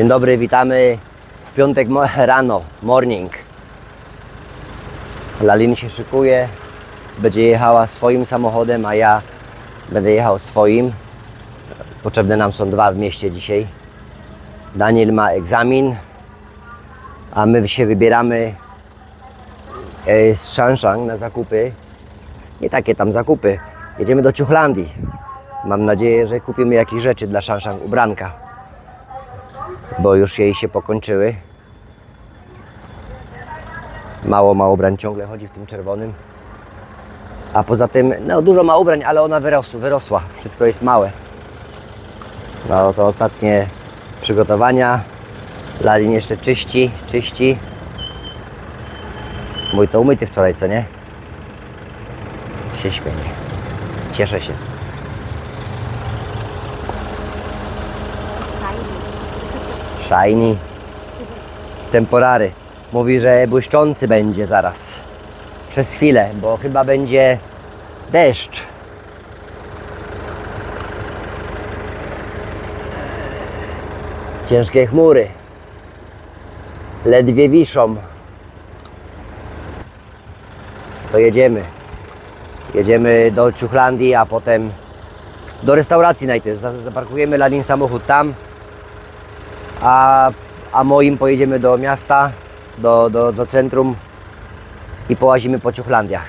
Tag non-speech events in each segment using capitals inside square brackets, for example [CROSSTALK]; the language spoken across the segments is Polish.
Dzień dobry, witamy w piątek [LAUGHS] rano, morning. Lalin się szykuje, będzie jechała swoim samochodem, a ja będę jechał swoim. Potrzebne nam są dwa w mieście dzisiaj. Daniel ma egzamin, a my się wybieramy e, z Shanshan na zakupy. Nie takie tam zakupy. Jedziemy do Ciuchlandii. Mam nadzieję, że kupimy jakieś rzeczy dla Shanshan, ubranka bo już jej się pokończyły. Mało ma ubrań, ciągle chodzi w tym czerwonym. A poza tym, no dużo ma ubrań, ale ona wyrosła, wyrosła. Wszystko jest małe. No to ostatnie przygotowania. Lalin jeszcze czyści, czyści. Mój to umyty wczoraj, co nie? Się śmieje. Cieszę się. Shiny. Temporary. Mówi, że błyszczący będzie zaraz. Przez chwilę, bo chyba będzie deszcz. Ciężkie chmury. Ledwie wiszą. To jedziemy. Jedziemy do Ciuchlandii, a potem do restauracji najpierw. Za- Zaparkujemy Lalin samochód tam, a, a moim pojedziemy do miasta, do, do, do centrum i połazimy po Ciuchlandiach.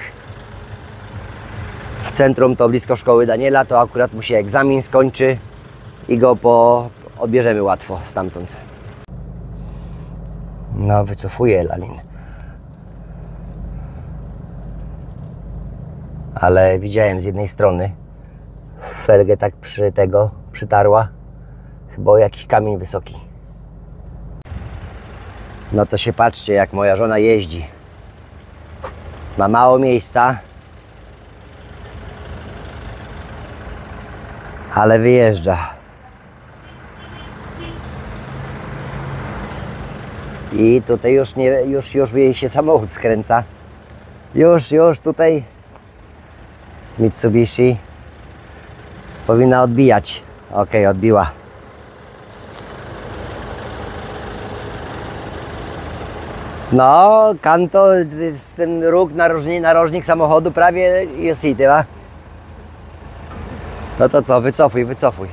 W centrum to blisko szkoły Daniela, to akurat mu się egzamin skończy i go po, odbierzemy łatwo stamtąd. No, wycofuję Lalin. Ale widziałem z jednej strony felgę tak przy tego przytarła, chyba jakiś kamień wysoki. No to się patrzcie, jak moja żona jeździ. Ma mało miejsca, ale wyjeżdża. I tutaj już nie, już, już jej się samochód skręca. Już, już tutaj Mitsubishi powinna odbijać. Ok, odbiła. No, kanto, ten róg, narożnik, narożnik samochodu prawie jest i tyła. No to co, wycofuj, wycofuj.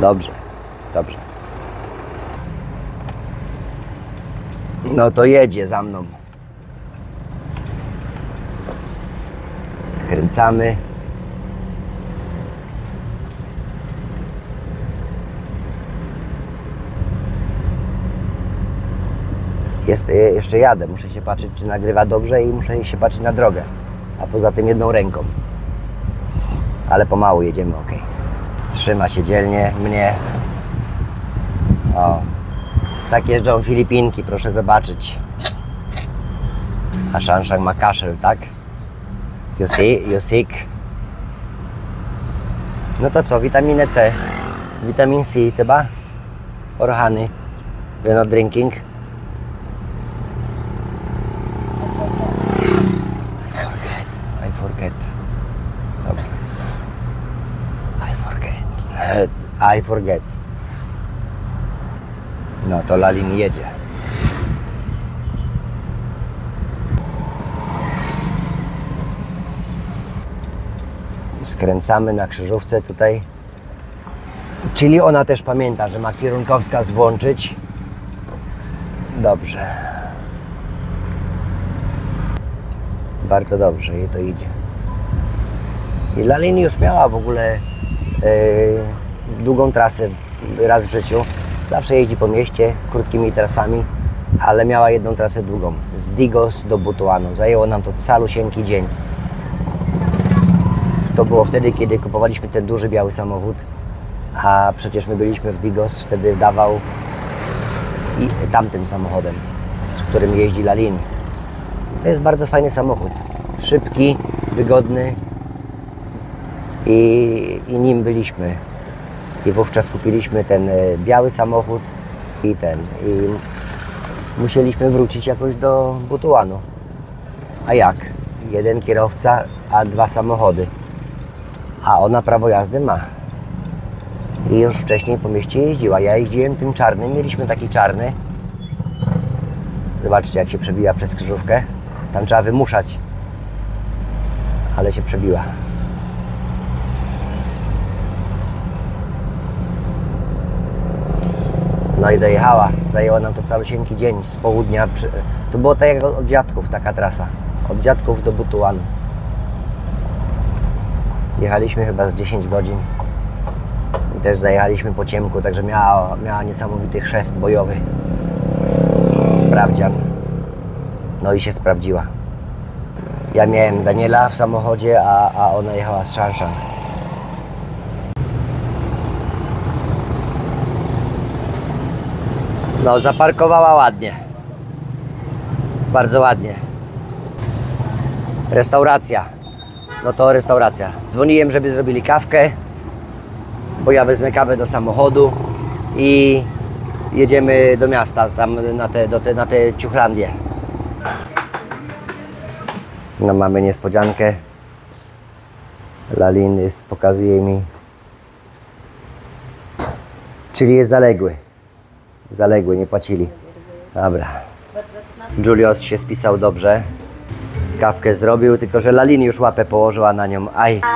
Dobrze, dobrze. No to jedzie za mną. Skręcamy. Jest, e, jeszcze jadę, muszę się patrzeć, czy nagrywa dobrze i muszę się patrzeć na drogę. A poza tym jedną ręką. Ale pomału jedziemy, ok. Trzyma się dzielnie mnie. O, tak jeżdżą Filipinki, proszę zobaczyć. A Shanshang ma kaszel, tak? You see, you sick. No to co, witaminę C, witamin C, chyba? Or honey? You're not drinking? I forget, I forget. Dobra. I forget. I forget. No to Lalin jedzie. Skręcamy na krzyżówce tutaj. Czyli ona też pamięta, że ma kierunkowskaz włączyć. Dobrze. Bardzo dobrze, jej to idzie. I Lalin już miała w ogóle yy, długą trasę raz w życiu. Zawsze jeździ po mieście krótkimi trasami, ale miała jedną trasę długą. Z Digos do Butuanu. Zajęło nam to calusieńki dzień. To było wtedy, kiedy kupowaliśmy ten duży biały samochód, a przecież my byliśmy w Digos, wtedy dawał i tamtym samochodem, z którym jeździ Lalin. To jest bardzo fajny samochód. Szybki, wygodny i, i nim byliśmy. I wówczas kupiliśmy ten e, biały samochód i ten. I musieliśmy wrócić jakoś do Butuanu. A jak? Jeden kierowca, a dwa samochody. A ona prawo jazdy ma. I już wcześniej po mieście jeździła. Ja jeździłem tym czarnym, mieliśmy taki czarny. Zobaczcie, jak się przebiła przez krzyżówkę. Tam trzeba wymuszać. Ale się przebiła. No i dojechała. Zajęło nam to cały cienki dzień z południa. To było tak jak od dziadków taka trasa. Od dziadków do Butuanu. Jechaliśmy chyba z 10 godzin. I też zajechaliśmy po ciemku, także miała, miała niesamowity chrzest bojowy. Sprawdzian. No i się sprawdziła. Ja miałem Daniela w samochodzie, a, a ona jechała z Shanshan. No, zaparkowała ładnie. Bardzo ładnie. Restauracja. No to restauracja. Dzwoniłem, żeby zrobili kawkę, bo ja wezmę kawę do samochodu i jedziemy do miasta, tam na te, do te, na te ciuchlandię. No mamy niespodziankę. Lalin jest, pokazuje mi. Czyli jest zaległy. Zaległy, nie płacili. Dobra. Julius się spisał dobrze. Kawkę zrobił, tylko że Lalin już łapę położyła na nią. Aj. [LAUGHS]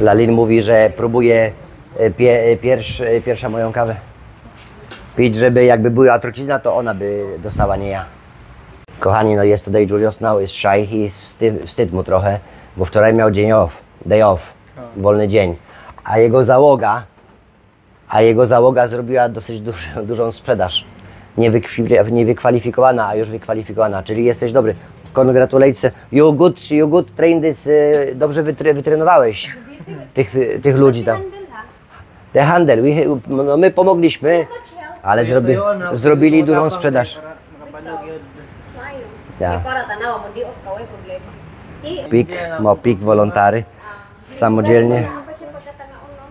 Lalin mówi, że próbuje e, pie, e, pierwsz, e, pierwsza moją kawę pić, żeby jakby była trucizna, to ona by dostała, nie ja. Kochani, no jest tutaj Julius now, jest shy i wstyd, wstyd mu trochę, bo wczoraj miał dzień off, day off, wolny dzień, a jego załoga, a jego załoga zrobiła dosyć duży, [LAUGHS] dużą sprzedaż. Niewykwi- Niewykwalifikowana, a już wykwalifikowana, czyli jesteś dobry. Congratulations, you good, you good train this, e, dobrze wytre, wytrenowałeś tych, tych ludzi tam. The handel, we, no my pomogliśmy, ale zrobi, zrobili dużą sprzedaż. Yeah. Pik, mo pik wolontary, samodzielnie. Ano ba siya pagkatangaon no?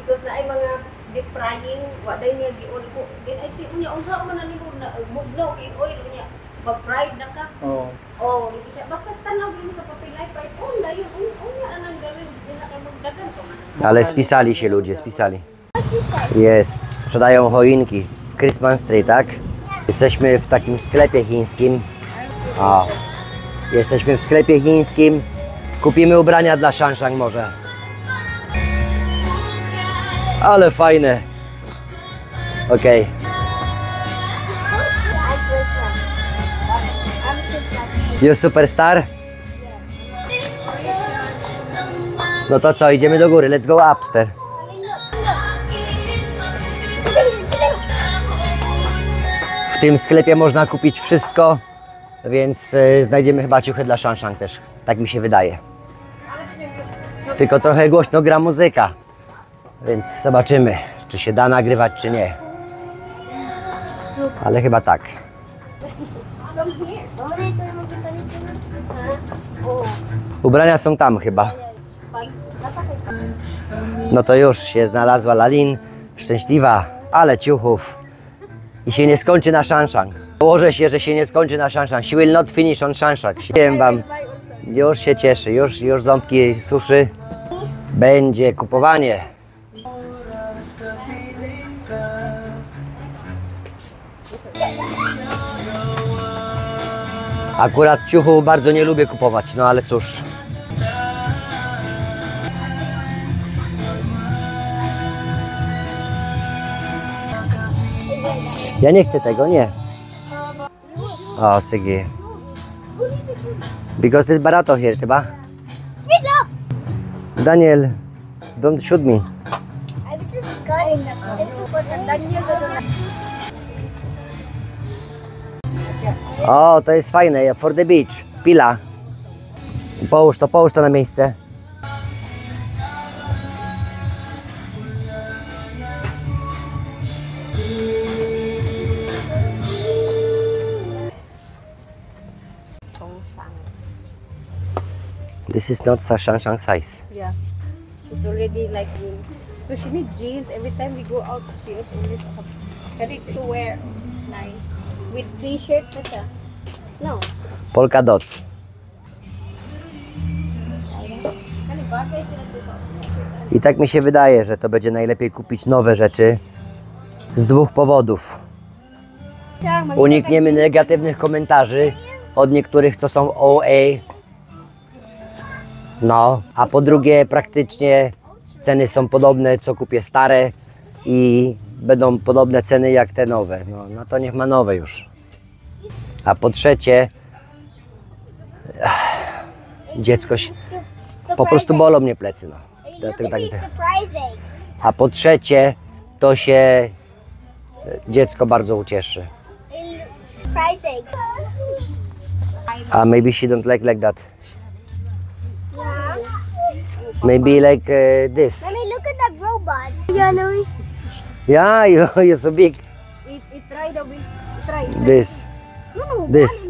Because na ay mga deep frying, wa day niya gion ko. Din ay si unya unsa man na nimo na mugnaw in oil unya. Mag-fried na ka. Oo. Oh, hindi siya basta tanaw din mo sa papilay pa. Oh, dayon unya na nang gawin din na kay magdagan ko man. Ale spisali się ludzie, spisali. Jest, sprzedają choinki. Christmas tree, tak? Jesteśmy w takim sklepie chińskim. O, jesteśmy w sklepie chińskim. Kupimy ubrania dla Shanshang może. Ale fajne. Okej. Christmas. You superstar? No to co, idziemy do góry. Let's go upstairs. W tym sklepie można kupić wszystko, więc e, znajdziemy chyba ciuchy dla Shanshang też. Tak mi się wydaje. Tylko trochę głośno gra muzyka, więc zobaczymy, czy się da nagrywać, czy nie. Ale chyba tak. Ubrania są tam chyba. No to już się znalazła Lalin, szczęśliwa, ale ciuchów. I się nie skończy na Shanshang. Położę się, że się nie skończy na Shanshang. She will not finish on Shanshang. Powiem wam, już się cieszy, już, już ząbki suszy. Będzie kupowanie. Akurat ciuchów bardzo nie lubię kupować, no ale cóż. Ja nie chcę tego, nie. O, sige. Because jest barato here, chyba. Daniel, don't shoot me. O, to jest fajne, for the beach. Pila. Połóż to, połóż to na miejsce. This is not Shang size it's already like jeans. So she needs jeans. Every time we go out, she is always ready to wear nice. With t-shirt na siya. No. Polka dots. I tak mi się wydaje, że to będzie najlepiej kupić nowe rzeczy z dwóch powodów. Tak, Unikniemy negatywnych komentarzy od niektórych, co są OA, no, a po drugie, praktycznie ceny są podobne, co kupię stare i będą podobne ceny jak te nowe. No, no to niech ma nowe już. A po trzecie, dziecko się, po prostu bolą mnie plecy. No. Dlatego tak, a po trzecie, to się dziecko bardzo ucieszy. A maybe she don't like like that. Yeah. Maybe like uh, this. Mommy, look at that robot. Yeah, no. Yeah, [LAUGHS] you, you're so big. I, i try daw, i try. This, No, no, this,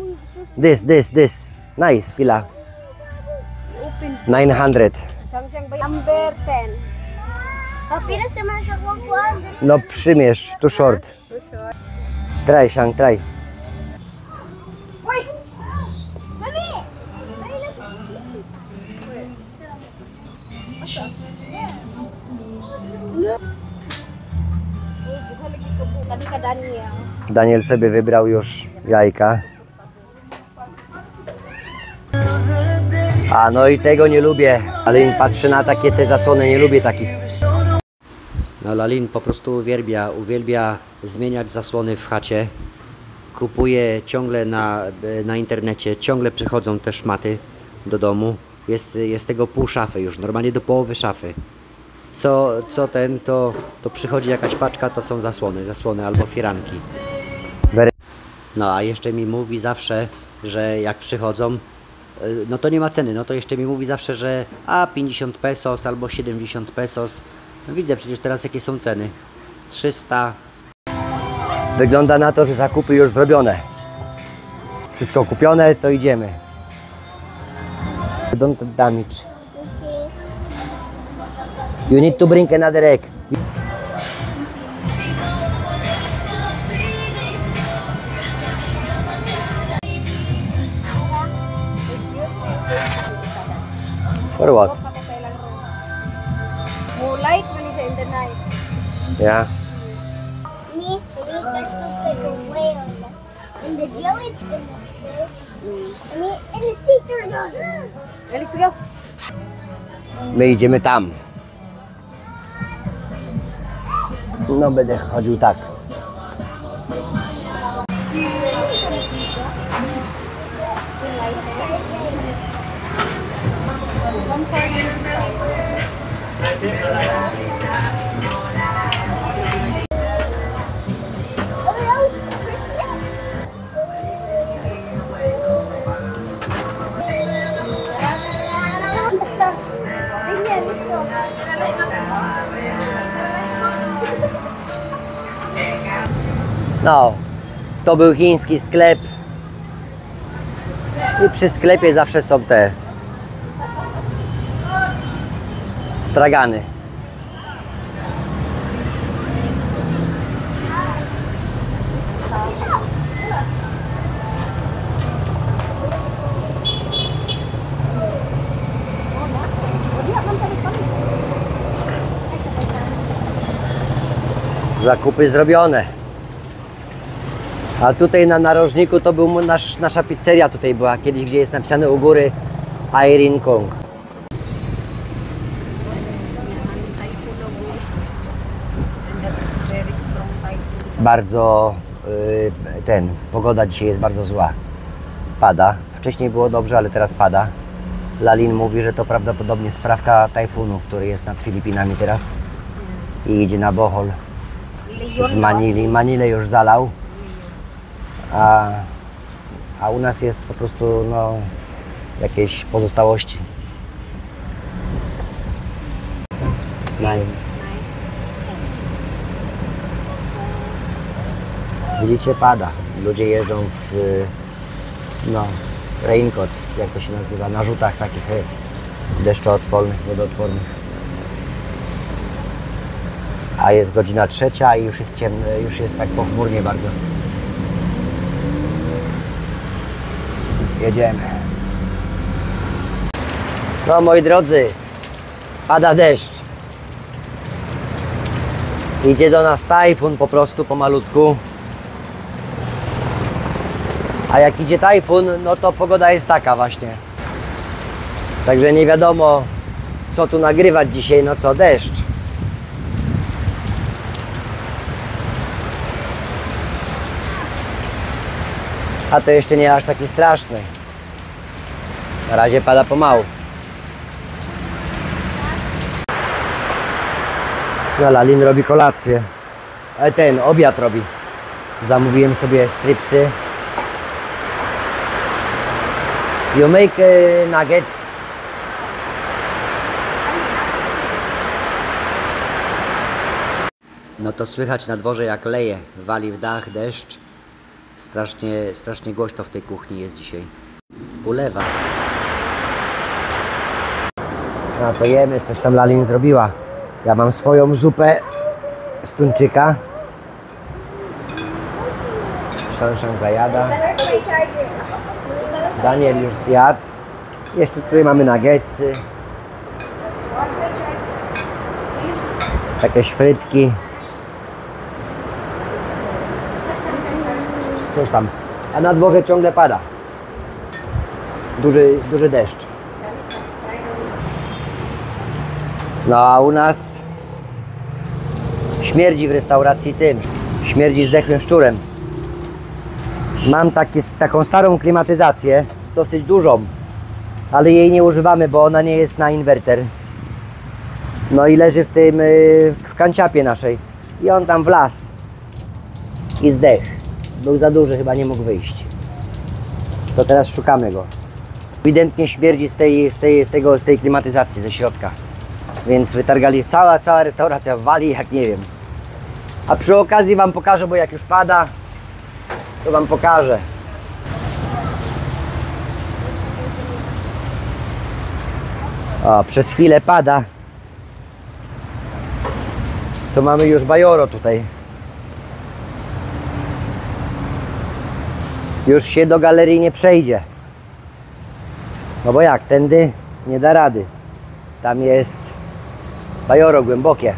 this, this, this. Nice. Pila? open. 900. Siyang siyang ba? Number 10. Papi, sa mga sa kwan. No przymierz, too short. Too short. Try, Shang, try. Daniel. Daniel sobie wybrał już jajka. A no i tego nie lubię. Lalin patrzy na takie te zasłony, nie lubię takich. No Lalin po prostu uwielbia, uwielbia zmieniać zasłony w chacie. Kupuje ciągle na, na internecie, ciągle przychodzą te szmaty do domu. Jest, jest tego pół szafy już, normalnie do połowy szafy. Co, co ten, to, to przychodzi jakaś paczka, to są zasłony, zasłony albo firanki. No a jeszcze mi mówi zawsze, że jak przychodzą, y, no to nie ma ceny, no to jeszcze mi mówi zawsze, że a 50 pesos albo 70 pesos. No widzę przecież teraz jakie są ceny. 300. Wygląda na to, że zakupy już zrobione. Wszystko kupione, to idziemy. Don't damage. You need to bring another egg. For what? Ako pa kailang room. Moonlight man siya in the night. Yeah. Me, me, that looks like a whale. And the village, and the fish. I mean, and the sea turtle. Yeah, let's go. My idziemy tam. No będę chodził tak. No, to był chiński sklep. I przy sklepie zawsze są te stragany. Zakupy zrobione. A tutaj na narożniku to był nasz, nasza pizzeria tutaj była kiedyś, gdzie jest napisane u góry Irene Kong. Bardzo y, ten, pogoda dzisiaj jest bardzo zła. Pada. Wcześniej było dobrze, ale teraz pada. Lalin mówi, że to prawdopodobnie sprawka tajfunu, który jest nad Filipinami teraz i idzie na Bohol z Manili. Manilę już zalał, a, a u nas jest po prostu no, jakieś pozostałości. Nine. Widzicie, pada. Ludzie jeżdżą w no, raincoat, jak to się nazywa, na rzutach takich y, deszczoodpornych, wodoodpornych. A jest godzina trzecia i już jest ciemno, już jest tak pochmurnie bardzo. jedziemy. No moi drodzy, pada deszcz. Idzie do nas tajfun po prostu pomalutku. A jak idzie tajfun, no to pogoda jest taka właśnie. Także nie wiadomo, co tu nagrywać dzisiaj, no co deszcz. A to jeszcze nie aż taki straszny. Na razie pada pomału. Lalin robi kolację. E, ten, obiad robi. Zamówiłem sobie stripsy. You make uh, nuggets. No to słychać na dworze jak leje. Wali w dach deszcz. Strasznie, strasznie głośno w tej kuchni jest dzisiaj. Ulewa. No to jemy, coś tam Lalin zrobiła. Ja mam swoją zupę z tuńczyka. Szanszan zajada. Daniel już zjadł. Jeszcze tutaj mamy nuggetsy. Jakieś frytki. Coś tam. A na dworze ciągle pada. Duży, duży deszcz. No a u nas śmierdzi w restauracji tym. Śmierdzi zdechłym szczurem. Mam takie, taką starą klimatyzację, dosyć dużą, ale jej nie używamy, bo ona nie jest na inwerter. No i leży w tym, y, w kanciapie naszej. I on tam wlazł i zdech. Był za duży, chyba nie mógł wyjść. To teraz szukamy go. Ewidentnie śmierdzi z tej, z tej, z tego, z tej klimatyzacji, ze środka. Więc wytargali, cała, cała restauracja wali jak nie wiem. A przy okazji Wam pokażę, bo jak już pada, to Wam pokażę. O, przez chwilę pada. To mamy już bajoro tutaj. Już się do galerii nie przejdzie. No bo jak, tędy nie da rady. Tam jest bajoro głębokie.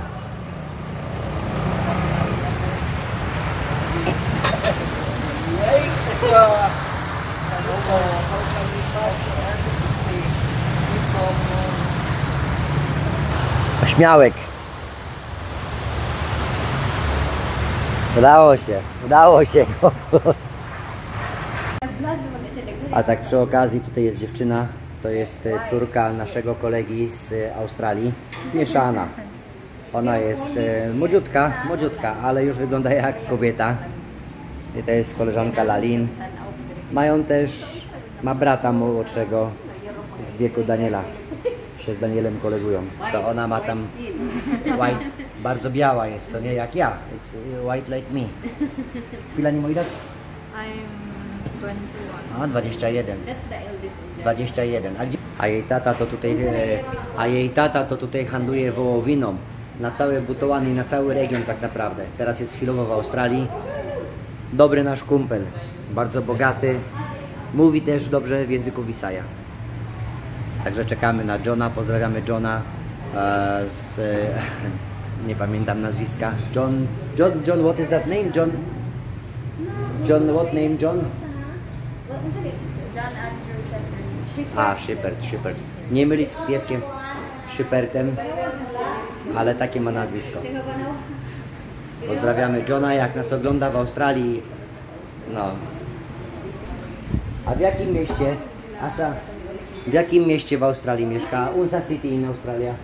Ośmiałek. Udało się, udało się. [LAUGHS] A tak przy okazji tutaj jest dziewczyna, to jest e, córka naszego kolegi z e, Australii, mieszana. Ona jest e, młodziutka, młodziutka, ale już wygląda jak kobieta. I to jest koleżanka Lalin. Mają też, ma brata młodszego w wieku Daniela. Się z Danielem kolegują. To ona ma tam white, bardzo biała jest, co nie jak ja. It's white like me. Pila ni mo edad? I'm 21. A, 21. That's the eldest of them. 21. A, gdzie? a jej tata to tutaj, e, a jej tata to tutaj handluje wołowiną na cały Butowan i na cały region tak naprawdę. Teraz jest chwilowo w Australii. Dobry nasz kumpel, bardzo bogaty. Mówi też dobrze w języku Visaja. Także czekamy na Johna, pozdrawiamy Johna e, z, e, [LAUGHS] nie pamiętam nazwiska. John, John, John, what is that name? John, John, what name John? John Andrew Shepherd. A, Szypert, Szypert. Nie mylić z pieskiem Szypertem, ale takie ma nazwisko. Pozdrawiamy Johna, jak nas ogląda w Australii. No. A w jakim mieście, Asa, w jakim mieście w Australii mieszka? Unsa City in Australia?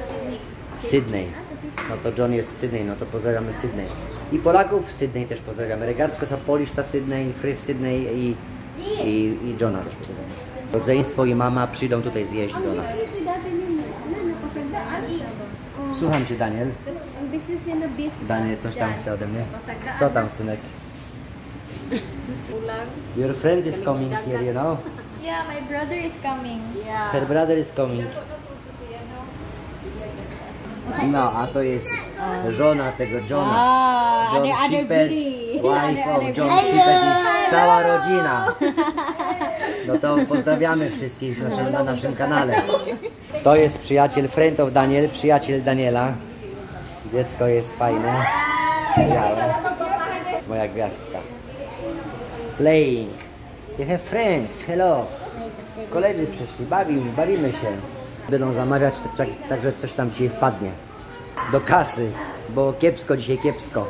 Sydney. Sydney. No to John jest w Sydney, no to pozdrawiamy Sydney. I Polaków w Sydney też pozdrawiamy. Regarsko sa Polish sa Sydney, w Sydney i, i, i Johna też pozdrawiamy. Rodzeństwo i mama przyjdą tutaj zjeść do nas. Słucham Cię Daniel. Daniel coś tam chce ode mnie. Co tam synek? Your friend is coming here, you know? Yeah, my brother is coming. Yeah. Her brother is coming. No, a to jest żona tego Johna. John Shepard, wife of John Shepard i cała rodzina. No to pozdrawiamy wszystkich naszym, na naszym kanale. To jest przyjaciel, friend of Daniel, przyjaciel Daniela. Dziecko jest fajne. Białe. Jest moja gwiazdka. Playing. You have friends. Hello. Koledzy przyszli, bawimy, bawimy się. Będą zamawiać, tak- także coś tam dzisiaj wpadnie. Do kasy, bo kiepsko dzisiaj, kiepsko.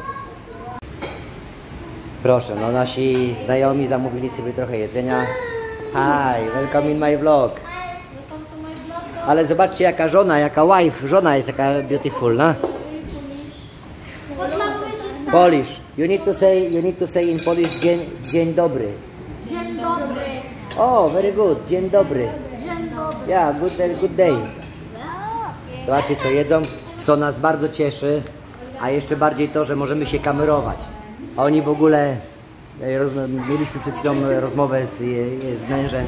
Proszę, no nasi znajomi zamówili sobie trochę jedzenia. Hi, welcome in my vlog. Ale zobaczcie jaka żona, jaka wife, żona jest jaka beautiful, no? Polish. You need to say, you need to say in Polish dzień, dzień dobry. Dzień dobry. Oh, very good, dzień dobry. Yeah, good, good day. Zobaczcie co jedzą, co nas bardzo cieszy, a jeszcze bardziej to, że możemy się kamerować. Oni w ogóle, mieliśmy przed chwilą rozmowę z, z mężem,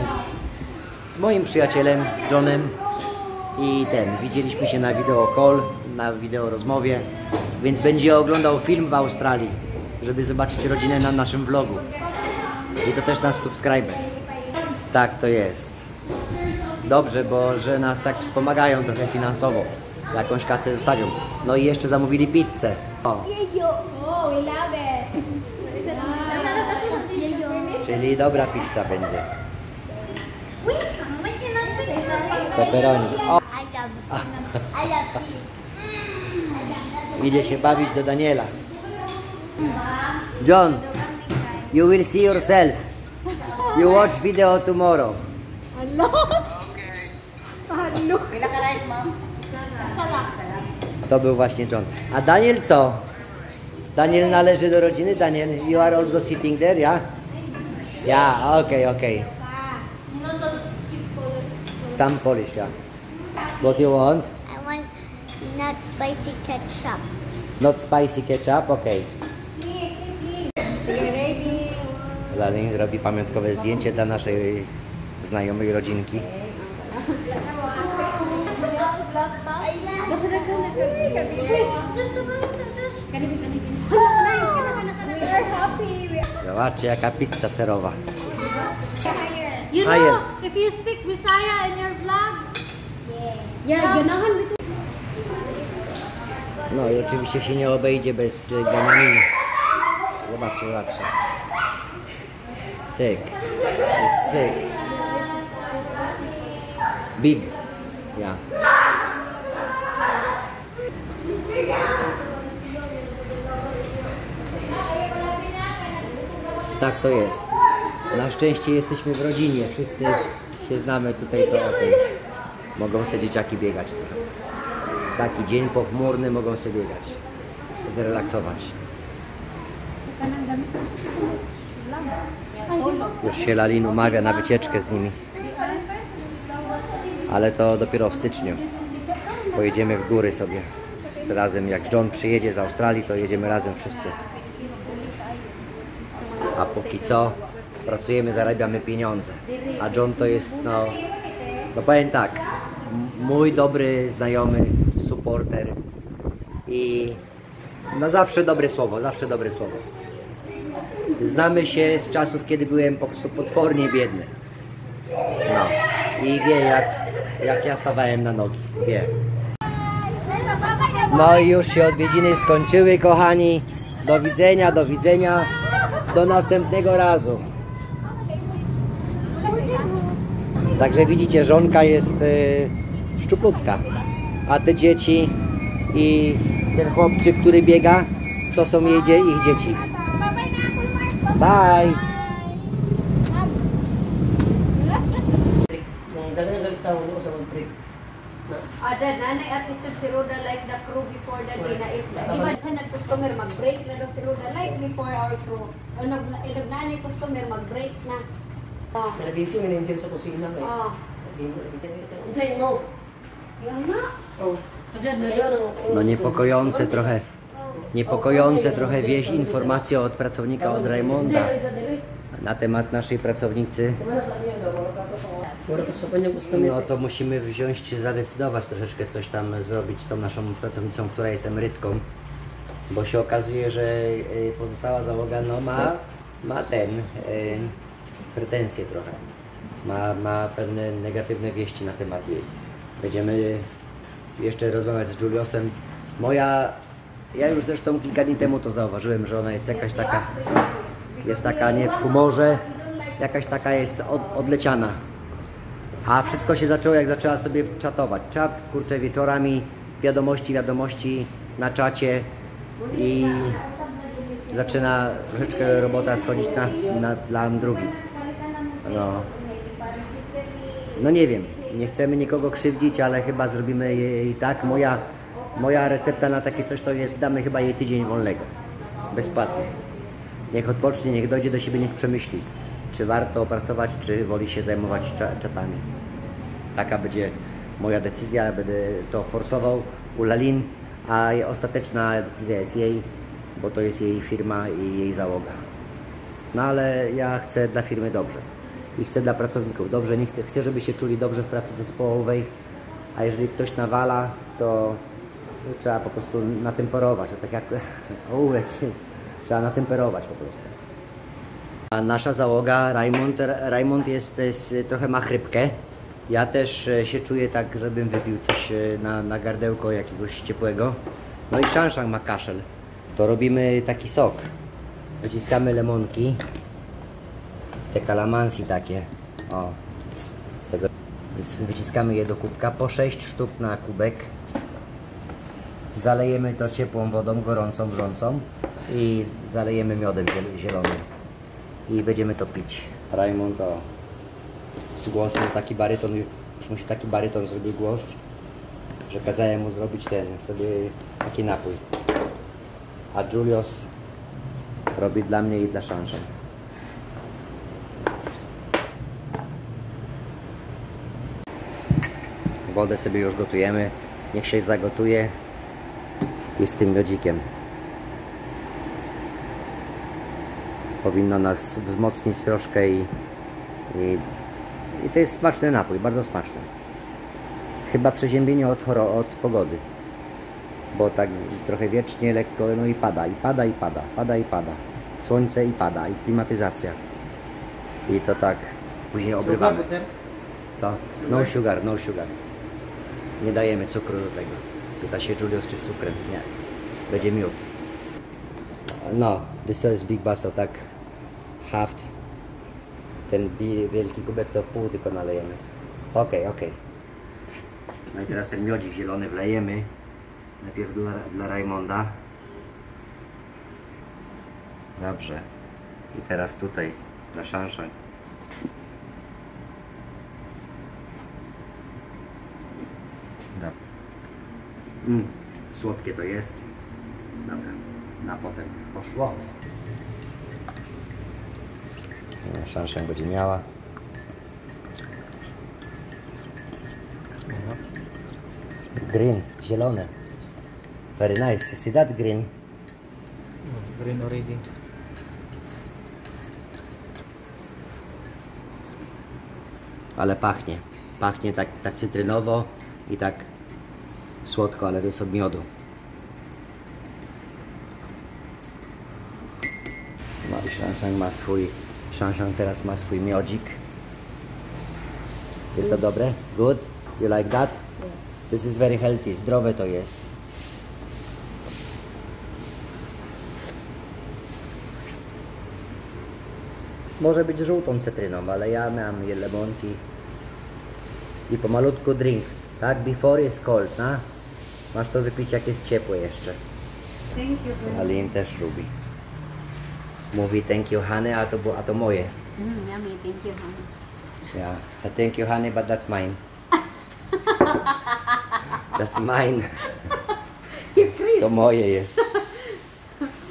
z moim przyjacielem Johnem i ten, widzieliśmy się na wideo call, na wideo rozmowie, więc będzie oglądał film w Australii, żeby zobaczyć rodzinę na naszym vlogu. I to też nasz subskryber. Tak to jest. Dobrze, bo że nas tak wspomagają trochę finansowo. Jakąś kasę zostawią. No i jeszcze zamówili pizzę. O, czyli dobra pizza będzie. Pepperoni. O, [LAUGHS] idzie się bawić do Daniela. John, you will see yourself. You watch video tomorrow. To był właśnie John. A Daniel co? Daniel należy do rodziny? Daniel, you are also sitting there, yeah? Yeah, okay, okay. You know, so speak Polish. Some Polish, yeah. What you want? I want not spicy ketchup. Not spicy ketchup? Okay. Please, please. Lalin zrobi pamiątkowe zdjęcie dla naszej znajomej rodzinki. Zobaczcie jaka pizza serowa. You Higher. know, if you speak Bisaya in your vlog, yeah, ganahan dito. No i oczywiście się nie obejdzie bez y, ganianiny. Zobaczcie, zobaczcie. Sick. It's sick. Big. Yeah. Tak to jest. Na szczęście jesteśmy w rodzinie. Wszyscy się znamy tutaj to. Mogą sobie dzieciaki biegać trochę. W taki dzień pochmurny mogą sobie biegać. Zrelaksować. Już się Lalin umawia na wycieczkę z nimi. Ale to dopiero w styczniu. Pojedziemy w góry sobie. Razem jak John przyjedzie z Australii, to jedziemy razem wszyscy. A póki co pracujemy, zarabiamy pieniądze. A John to jest, no, no powiem tak, mój dobry znajomy, supporter i no zawsze dobre słowo, zawsze dobre słowo. Znamy się z czasów, kiedy byłem po prostu potwornie biedny. No i wie jak, jak ja stawałem na nogi, wie. No i już się odwiedziny skończyły, kochani. Do widzenia, do widzenia. Do następnego razu. Także widzicie, żonka jest y. A te dzieci i ten chłopczyk, który biega, to są jej, ich dzieci. Bye! Ada nanay attitude si Roda like the crew before the day na kan nag-customer mag-break na si Roda like before our crew. O nag eh, nag-nanay customer mag-break na. Oh. may nabisi may nandiyan sa kusina kay. Oh. Unsay mo? Yan na. Oh. No niepokojące trochę, niepokojące trochę wieść informacje od pracownika od Raymonda na temat naszej pracownicy. No to musimy wziąć się zadecydować troszeczkę coś tam zrobić z tą naszą pracownicą, która jest emerytką, bo się okazuje, że y, pozostała załoga no ma, ma ten y, pretensje trochę. Ma, ma pewne negatywne wieści na temat jej. Będziemy jeszcze rozmawiać z Juliusem. Moja Ja już zresztą kilka dni temu to zauważyłem, że ona jest jakaś taka, jest taka nie w humorze, jakaś taka jest od, odleciana. A wszystko się zaczęło jak zaczęła sobie czatować. Czat, kurczę, wieczorami, wiadomości, wiadomości na czacie i zaczyna troszeczkę robota schodzić na, na plan drugi. No. no nie wiem, nie chcemy nikogo krzywdzić, ale chyba zrobimy jej tak. Moja, moja recepta na takie coś to jest, damy chyba jej tydzień wolnego. Bezpłatnie. Niech odpocznie, niech dojdzie do siebie, niech przemyśli, czy warto pracować, czy woli się zajmować cza- czatami. Taka będzie moja decyzja, będę to forsował u Lalin, a ostateczna decyzja jest jej, bo to jest jej firma i jej załoga. No ale ja chcę dla firmy dobrze i chcę dla pracowników dobrze, nie chcę, chcę, żeby się czuli dobrze w pracy zespołowej, a jeżeli ktoś nawala, to trzeba po prostu natemperować, tak jak [LAUGHS] ołówek jest, trzeba natemperować po prostu. A nasza załoga, Raymond, Raymond jest, jest, trochę ma chrypkę. Ja też e, się czuję tak, żebym wypił coś e, na, na gardełko jakiegoś ciepłego. No i Szanszang ma kaszel. To robimy taki sok. Wyciskamy lemonki. Te kalamansi takie. O. Tego. Wyciskamy je do kubka. Po 6 sztuk na kubek. Zalejemy to ciepłą wodą, gorącą, wrzącą. I zalejemy miodem ziel- zielonym i będziemy to pić. Raymond o głos taki baryton, już mu się taki baryton zrobił głos, że kazałem mu zrobić ten sobie taki napój. A Julius robi dla mnie i dla Szansza. Wodę sobie już gotujemy. Niech się zagotuje i z tym miodzikiem. powinno nas wzmocnić troszkę i, i, i to jest smaczny napój, bardzo smaczny. Chyba przeziębienie od, choro, od pogody, bo tak trochę wiecznie, lekko, no i pada, i pada, i pada, pada i pada. Słońce i pada, i klimatyzacja. I to tak później obrywamy. Co? No sugar, no sugar. Nie dajemy cukru do tego. Pyta się Julius, czy z cukrem. Nie. Będzie miód. No, this is big baso, tak half. Ten wielki kubek to pół tylko nalejemy. Okej, okej. No i teraz ten miodzik zielony wlejemy. Najpierw dla, dla Raymonda. Dobrze. I teraz tutaj dla Szansza. Dobra. Mm, słodkie to jest. Dobra, na potem poszło. Szansza będzie miała. Green, zielone. Very nice. You see that green? Green already. Ale pachnie. Pachnie tak, tak cytrynowo i tak słodko, ale to jest od miodu. No i Shanshang ma swój, Shanshang teraz ma swój miodzik. Jest to dobre? Good? You like that? This is very healthy. Zdrowe to jest. Może być żółtą cytryną, ale ja miałem je lemonki i pomalutku drink. Tak, before is cold, na? Masz to wypić jak jest ciepłe jeszcze. Thank you. Alin też lubi. Mówi thank you honey, a to, bu- a to moje. Mm, yummy. Thank you, honey. Yeah. Thank you honey, but that's mine. [LAUGHS] That's mine. To moje jest.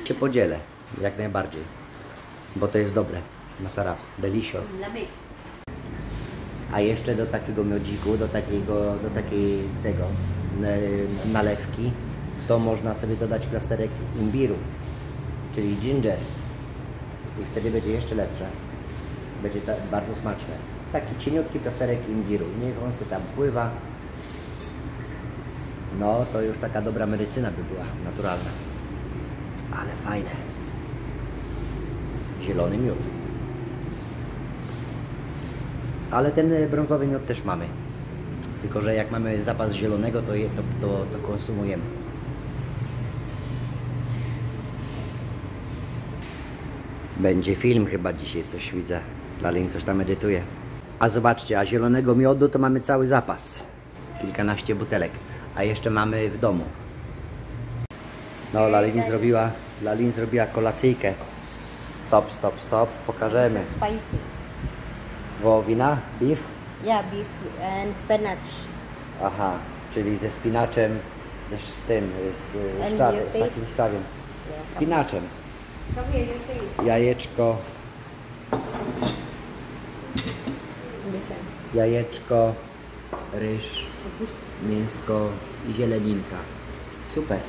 Się podzielę, jak najbardziej. Bo to jest dobre. Masarap, delicious. A jeszcze do takiego miodziku, do takiego, do takiej tego e, nalewki, to można sobie dodać plasterek imbiru, czyli ginger. I wtedy będzie jeszcze lepsze. Będzie bardzo smaczne. Taki cieniutki plasterek imbiru. Niech on sobie tam pływa. No, to już taka dobra medycyna by była, naturalna. Ale fajne. Zielony miód. Ale ten e, brązowy miód też mamy. Tylko, że jak mamy zapas zielonego, to, je, to, to, to konsumujemy. Będzie film chyba dzisiaj, coś widzę. Lalin coś tam edytuje. A zobaczcie, a zielonego miodu to mamy cały zapas. Kilkanaście butelek. A jeszcze mamy w domu. No, Lalin zrobiła, Lalin zrobiła kolacyjkę. Stop, stop, stop. Pokażemy. spicy. Wołowina, beef. Yeah, beef and spinach. Aha, czyli ze spinaczem, ze, z tym, z, And szczaw, you z takim szczawiem. Yeah. Spinaczem. Jajeczko, jajeczko, ryż, mięsko i zieleninka. Super.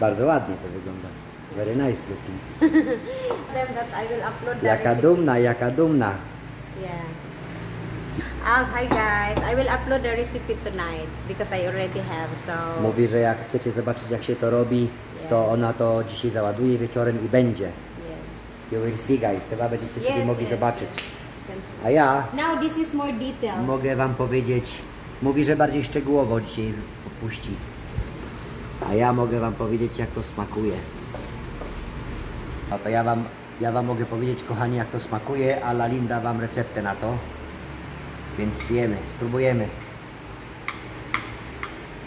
Bardzo ładnie to wygląda. Very nice looking. [LAUGHS] Jaka dumna, jaka dumna. Yeah. Ah, hi guys. I will upload the recipe tonight because I already have. So Mówi, że jak chcecie zobaczyć jak się to robi, to ona to dzisiaj załaduje wieczorem i będzie. yes. You will see guys, chyba będziecie sobie Yes, mogli yes, zobaczyć. yes. A ja Now this is more details. mogę wam powiedzieć, mówi, że bardziej szczegółowo dzisiaj opuści. A ja mogę wam powiedzieć jak to smakuje. No to ja wam, ja wam mogę powiedzieć kochani jak to smakuje, a Lalinda wam receptę na to. Więc jemy, spróbujemy.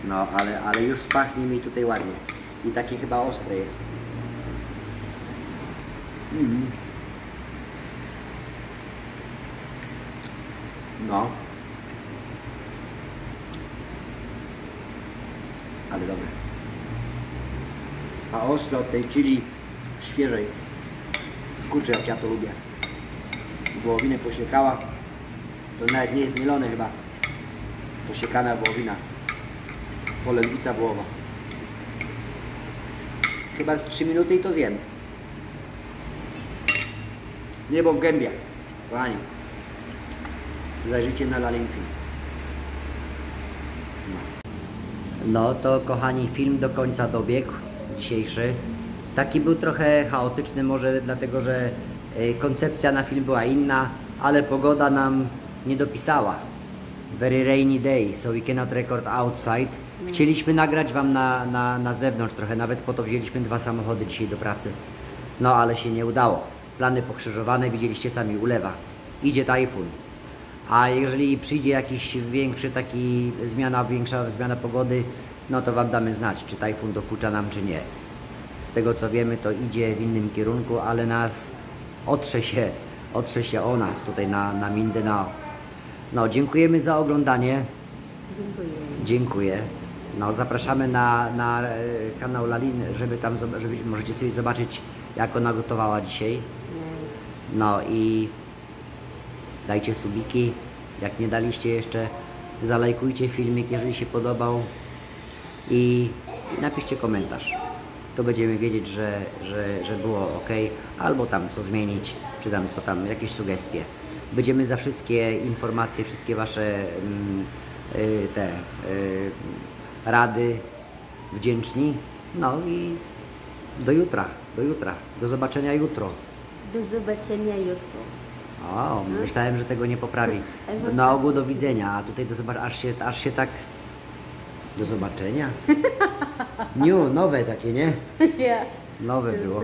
No, ale, ale już spachnie mi tutaj ładnie. I takie chyba ostre jest. Mm. No. Ale dobre. A ostre od tej chili świeżej. Kurczę, jak ja to lubię. Wołowinę posiekała. To nawet nie jest mielone chyba. Posiekana wołowina. Polędwica wołowa. Chyba z 3 minuty i to zjem. Niebo w gębie. Kochani. Zajrzyjcie na Lalinfilm. No. no to kochani, film do końca dobiegł dzisiejszy. Taki był trochę chaotyczny może dlatego, że y, koncepcja na film była inna, ale pogoda nam nie dopisała. Very rainy day, so we cannot record outside. Chcieliśmy nagrać Wam na, na, na zewnątrz trochę, nawet po to wzięliśmy dwa samochody dzisiaj do pracy. No ale się nie udało. Plany pokrzyżowane, widzieliście sami, ulewa. Idzie tajfun. A jeżeli przyjdzie jakiś większy taki zmiana, większa zmiana pogody, no to Wam damy znać, czy tajfun dokucza nam, czy nie. Z tego co wiemy, to idzie w innym kierunku, ale nas otrze się, otrze się o nas tutaj na, na Mindanao. No, dziękujemy za oglądanie. Dziękuję. Dziękuję. No, zapraszamy na, na e, kanał Lalin, żeby tam żeby, możecie sobie zobaczyć, jak ona gotowała dzisiaj. No i dajcie subiki. Jak nie daliście jeszcze, zalajkujcie filmik, jeżeli się podobał. I, i napiszcie komentarz. To będziemy wiedzieć, że, że, że było ok, albo tam co zmienić, czy tam co tam, jakieś sugestie. Będziemy za wszystkie informacje, wszystkie Wasze mm, y, te y, rady wdzięczni. No i do jutra, do jutra. Do zobaczenia jutro. Do zobaczenia jutro. O, myślałem, że tego nie poprawi. [LAUGHS] Na ogół do widzenia, a tutaj do zobaczenia, aż się, aż się tak... Do zobaczenia? [LAUGHS] New, nowe takie, nie? Yeah. Nowe było.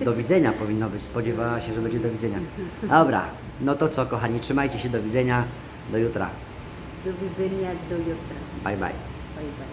Do widzenia powinno być, spodziewała się, że będzie do widzenia. Dobra, no to co kochani, trzymajcie się, do widzenia, do jutra. Do widzenia do jutra. Bye bye. Bye bye.